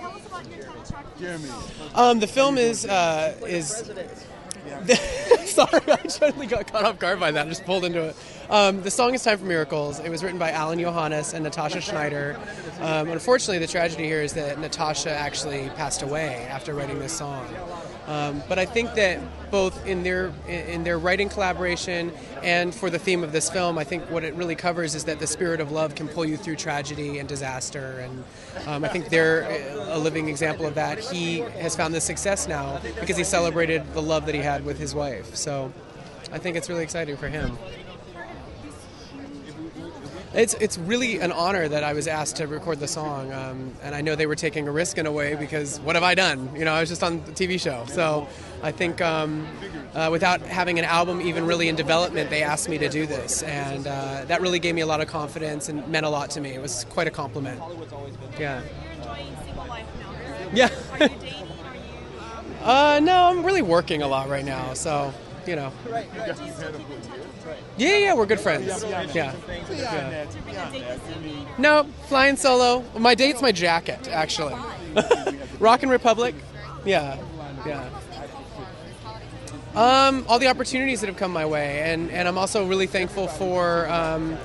Tell us about your title track. Jeremy. Um, the film is uh, is. Sorry, I totally got caught off guard by that. I just pulled into it. Um, the song is "Time for Miracles." It was written by Alain Johannes and Natasha Shneider. Um, unfortunately, the tragedy here is that Natasha actually passed away after writing this song. Um, but I think that both in their in their writing collaboration and for the theme of this film, I think what it really covers is that the spirit of love can pull you through tragedy and disaster. And um, I think they're a living example of that. He has found this success now because he celebrated the love that he had with his wife. So I think it's really exciting for him. It's it's really an honor that I was asked to record the song, um, and I know they were taking a risk in a way because what have I done? You know, I was just on the TV show, so I think um, uh, without having an album even really in development, they asked me to do this, and uh, that really gave me a lot of confidence and meant a lot to me. It was quite a compliment. Yeah. You're enjoying single life now. Yeah. Are you dating? Are you? Um, Uh, no, I'm really working a lot right now, so you know. do you still keep in touch with Yeah, yeah, we're good friends. Yeah. Do you bring a date this evening? No, flying solo. My date's my jacket, actually. Rock & Republic. Yeah, yeah. Um, all the opportunities that have come my way, and, and I'm also really thankful for um,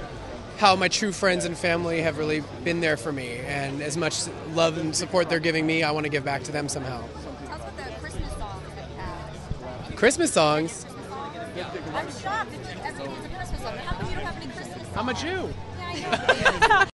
how my true friends and family have really been there for me. And as much love and support they're giving me, I want to give back to them somehow. Tell us about the Christmas songs that you have. Christmas songs. I'm shocked. Everything's a Christmas song. How come you don't have any Christmas songs? I'm a Jew. Yeah, I know.